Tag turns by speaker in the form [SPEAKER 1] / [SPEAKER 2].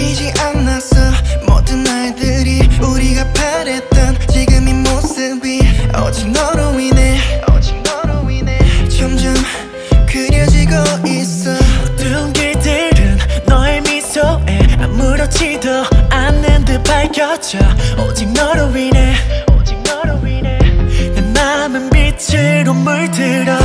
[SPEAKER 1] 바뀌지 않았어 모든 날들이 우리가 바랬던 지금 이 모습이 오직 너로 인해 오직 너로 인해 점점 그려지고 있어.
[SPEAKER 2] 어두운 길들은 너의 미소에 아무렇지도 않는 듯 밝혀져. 오직 너로 인해 오직 너로 인해. 내 마음은 빛으로 물들어.